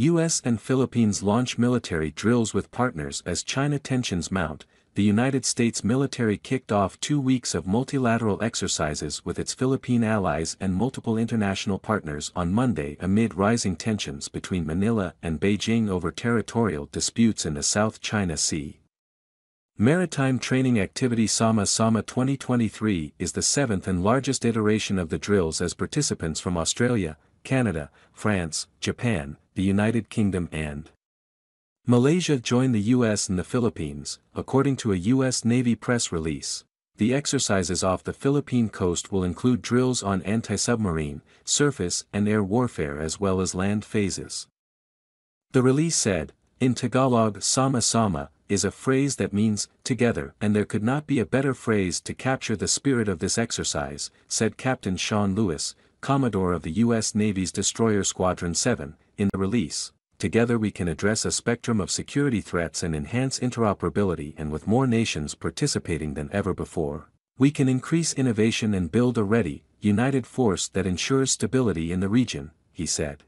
U.S. and Philippines launch military drills with partners as China tensions mount, the United States military kicked off two weeks of multilateral exercises with its Philippine allies and multiple international partners on Monday amid rising tensions between Manila and Beijing over territorial disputes in the South China Sea. Maritime Training Activity Sama Sama 2023 is the seventh and largest iteration of the drills as participants from Australia, Canada, France, Japan, the United Kingdom and Malaysia joined the U.S. and the Philippines, according to a U.S. Navy press release. The exercises off the Philippine coast will include drills on anti-submarine, surface and air warfare as well as land phases. The release said, in Tagalog Sama Sama, is a phrase that means, together, and there could not be a better phrase to capture the spirit of this exercise, said Captain Sean Lewis, Commodore of the U.S. Navy's Destroyer Squadron 7, in the release together we can address a spectrum of security threats and enhance interoperability and with more nations participating than ever before, we can increase innovation and build a ready, united force that ensures stability in the region, he said.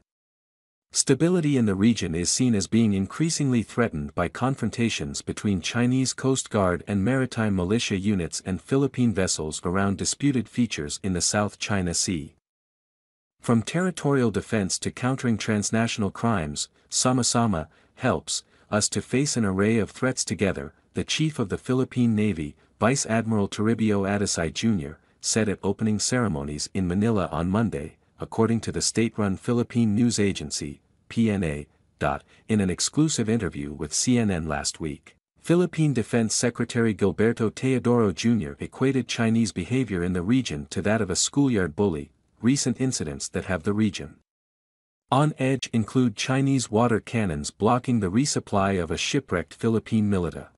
Stability in the region is seen as being increasingly threatened by confrontations between Chinese Coast Guard and maritime militia units and Philippine vessels around disputed features in the South China Sea. From territorial defense to countering transnational crimes, Sama-Sama helps us to face an array of threats together, the chief of the Philippine Navy, Vice Admiral Toribio Adaci Jr., said at opening ceremonies in Manila on Monday, according to the state-run Philippine news agency, PNA, in an exclusive interview with CNN last week. Philippine Defense Secretary Gilberto Teodoro Jr. equated Chinese behavior in the region to that of a schoolyard bully, recent incidents that have the region. On edge include Chinese water cannons blocking the resupply of a shipwrecked Philippine militia.